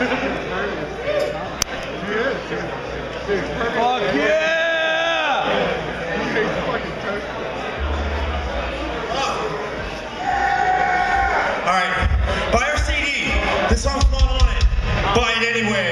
Fuck yeah! Alright, buy our CD. This song's not on it. Buy it anyway.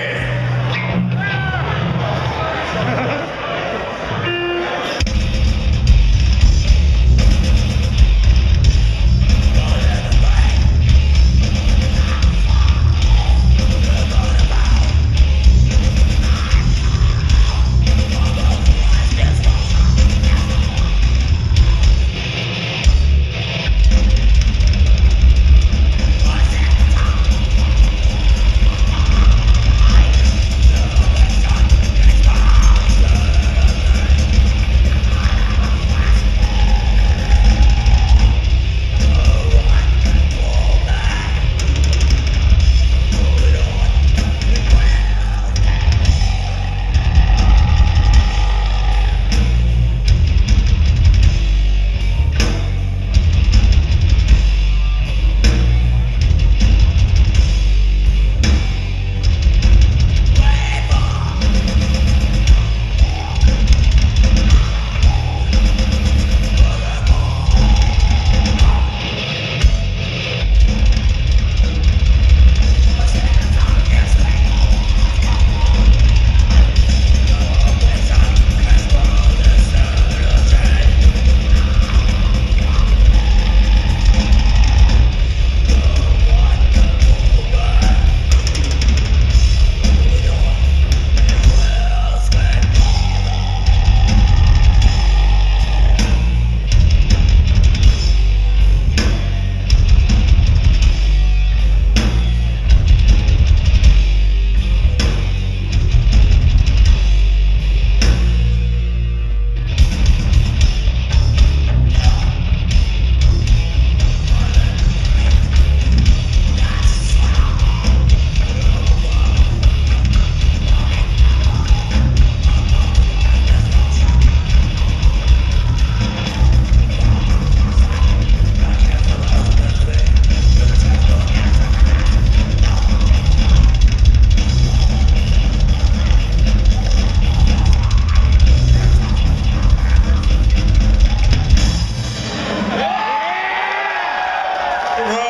rock and roll.